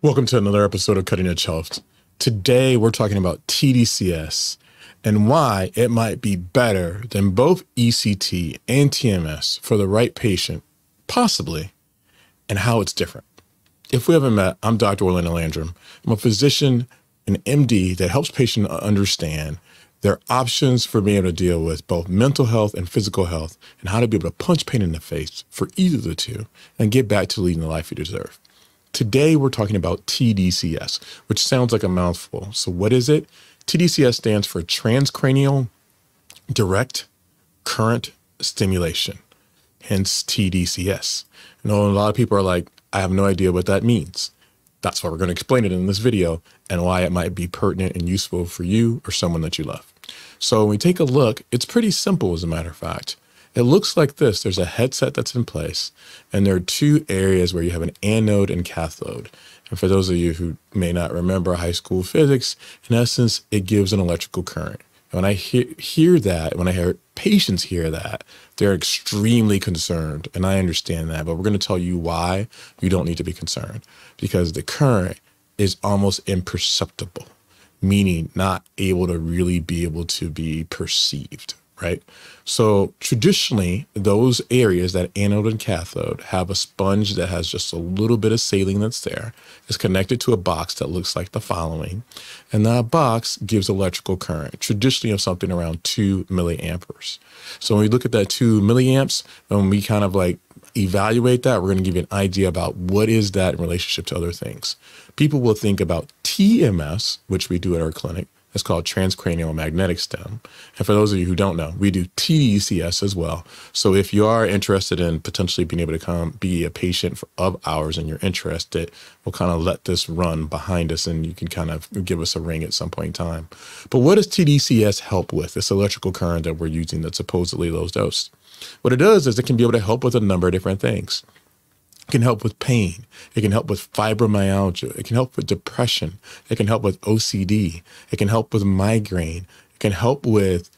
Welcome to another episode of Cutting Edge Health. Today, we're talking about TDCS and why it might be better than both ECT and TMS for the right patient, possibly, and how it's different. If we haven't met, I'm Dr. Orlando Landrum. I'm a physician, an MD that helps patients understand their options for being able to deal with both mental health and physical health and how to be able to punch pain in the face for either of the two and get back to leading the life you deserve. Today, we're talking about TDCS, which sounds like a mouthful. So, what is it? TDCS stands for transcranial direct current stimulation, hence TDCS. I know a lot of people are like, I have no idea what that means. That's why we're going to explain it in this video and why it might be pertinent and useful for you or someone that you love. So, when we take a look, it's pretty simple as a matter of fact. It looks like this. There's a headset that's in place, and there are two areas where you have an anode and cathode. And for those of you who may not remember high school physics, in essence, it gives an electrical current. And when I hear, hear that, when I hear patients hear that, they're extremely concerned. And I understand that, but we're going to tell you why you don't need to be concerned because the current is almost imperceptible, meaning not able to really be able to be perceived right? So traditionally, those areas that anode and cathode have a sponge that has just a little bit of saline that's there. It's connected to a box that looks like the following. And that box gives electrical current, traditionally of something around two milliamperes. So when we look at that two milliamps, when we kind of like evaluate that, we're going to give you an idea about what is that in relationship to other things. People will think about TMS, which we do at our clinic, it's called transcranial magnetic stim. And for those of you who don't know, we do TDCS as well. So if you are interested in potentially being able to come be a patient for, of ours and you're interested, we'll kind of let this run behind us and you can kind of give us a ring at some point in time. But what does TDCS help with? This electrical current that we're using that's supposedly low dose. What it does is it can be able to help with a number of different things. It can help with pain. It can help with fibromyalgia. It can help with depression. It can help with OCD. It can help with migraine. It can help with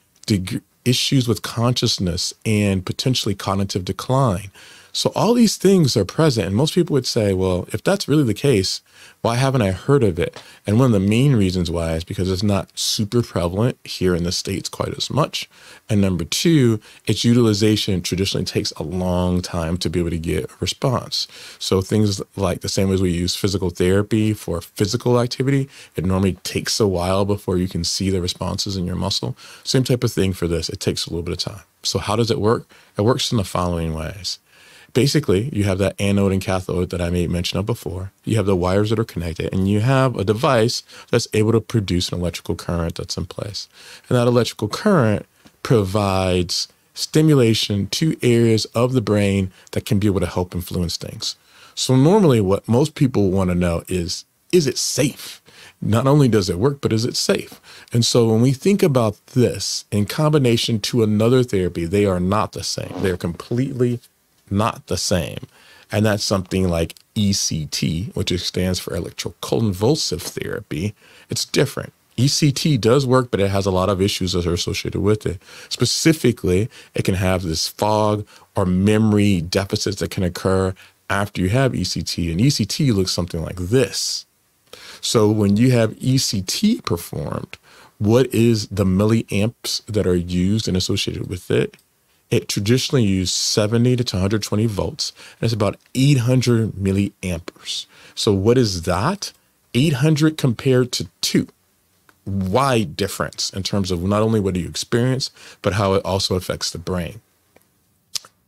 issues with consciousness and potentially cognitive decline. So all these things are present. And most people would say, well, if that's really the case, why haven't I heard of it? And one of the main reasons why is because it's not super prevalent here in the States quite as much. And number two, its utilization traditionally takes a long time to be able to get a response. So things like the same as we use physical therapy for physical activity, it normally takes a while before you can see the responses in your muscle. Same type of thing for this. It takes a little bit of time. So how does it work? It works in the following ways basically you have that anode and cathode that I made mention of before. You have the wires that are connected, and you have a device that's able to produce an electrical current that's in place. And that electrical current provides stimulation to areas of the brain that can be able to help influence things. So normally what most people want to know is, is it safe? Not only does it work, but is it safe? And so when we think about this in combination to another therapy, they are not the same. They're completely not the same. And that's something like ECT, which stands for electroconvulsive therapy. It's different. ECT does work, but it has a lot of issues that are associated with it. Specifically, it can have this fog or memory deficits that can occur after you have ECT. And ECT looks something like this. So when you have ECT performed, what is the milliamps that are used and associated with it? It traditionally used 70 to 120 volts, and it's about 800 milliamperes. So what is that? 800 compared to 2. Wide difference in terms of not only what do you experience, but how it also affects the brain.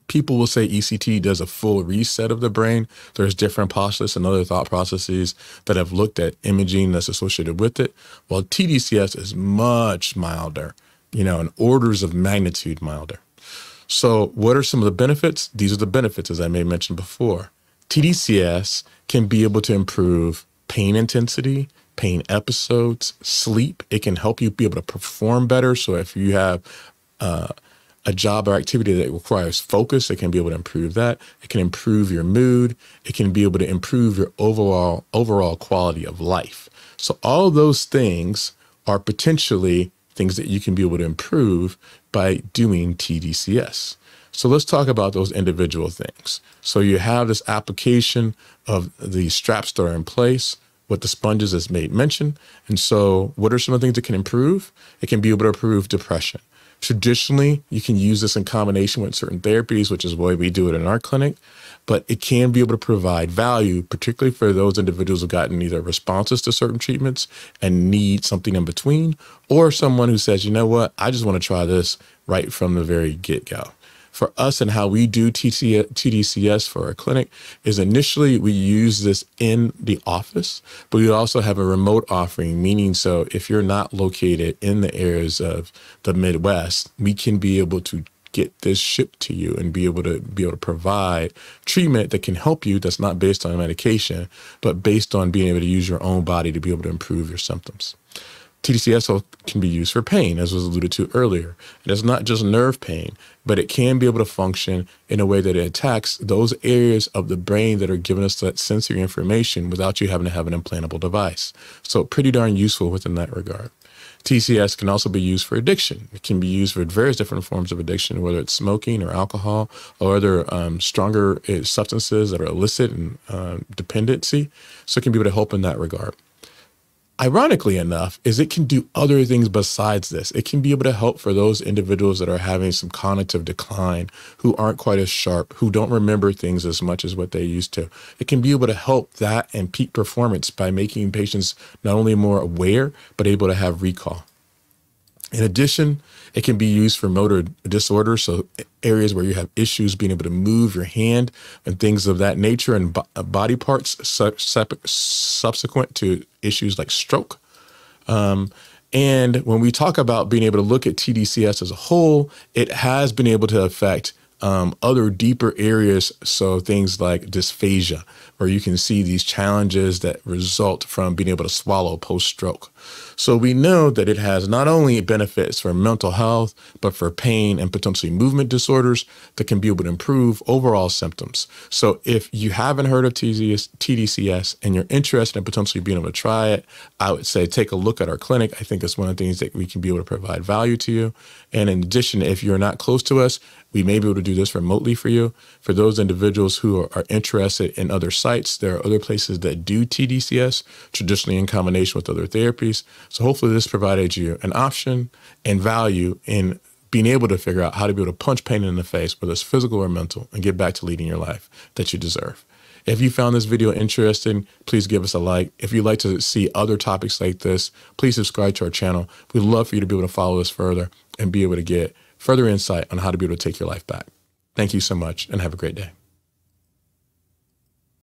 People will say ECT does a full reset of the brain. There's different postulates and other thought processes that have looked at imaging that's associated with it. While TDCS is much milder, you know, in orders of magnitude milder. So, what are some of the benefits? These are the benefits, as I may have mentioned before. TDCS can be able to improve pain intensity, pain episodes, sleep. It can help you be able to perform better. So, if you have uh, a job or activity that requires focus, it can be able to improve that. It can improve your mood. It can be able to improve your overall overall quality of life. So, all those things are potentially things that you can be able to improve by doing TDCS. So let's talk about those individual things. So you have this application of the straps that are in place with the sponges as made mention. And so what are some of the things that can improve? It can be able to improve depression. Traditionally, you can use this in combination with certain therapies, which is why we do it in our clinic, but it can be able to provide value, particularly for those individuals who've gotten either responses to certain treatments and need something in between, or someone who says, you know what, I just want to try this right from the very get go for us and how we do TDCS for our clinic is initially we use this in the office, but we also have a remote offering, meaning so if you're not located in the areas of the Midwest, we can be able to get this shipped to you and be able to be able to provide treatment that can help you that's not based on medication but based on being able to use your own body to be able to improve your symptoms TDCS can be used for pain, as was alluded to earlier. And it's not just nerve pain, but it can be able to function in a way that it attacks those areas of the brain that are giving us that sensory information without you having to have an implantable device. So pretty darn useful within that regard. TCS can also be used for addiction. It can be used for various different forms of addiction, whether it's smoking or alcohol or other um, stronger uh, substances that are illicit and uh, dependency. So it can be able to help in that regard ironically enough, is it can do other things besides this. It can be able to help for those individuals that are having some cognitive decline, who aren't quite as sharp, who don't remember things as much as what they used to. It can be able to help that and peak performance by making patients not only more aware, but able to have recall. In addition, it can be used for motor disorders, so areas where you have issues being able to move your hand and things of that nature, and uh, body parts subsequent to issues like stroke. Um, and when we talk about being able to look at TDCS as a whole, it has been able to affect um, other deeper areas. So things like dysphagia, where you can see these challenges that result from being able to swallow post stroke. So we know that it has not only benefits for mental health, but for pain and potentially movement disorders that can be able to improve overall symptoms. So if you haven't heard of TDCS and you're interested in potentially being able to try it, I would say take a look at our clinic. I think it's one of the things that we can be able to provide value to you. And in addition, if you're not close to us, we may be able to do this remotely for you. For those individuals who are, are interested in other sites, there are other places that do TDCS, traditionally in combination with other therapies. So hopefully this provided you an option and value in being able to figure out how to be able to punch pain in the face, whether it's physical or mental, and get back to leading your life that you deserve. If you found this video interesting, please give us a like. If you'd like to see other topics like this, please subscribe to our channel. We'd love for you to be able to follow us further and be able to get further insight on how to be able to take your life back. Thank you so much and have a great day.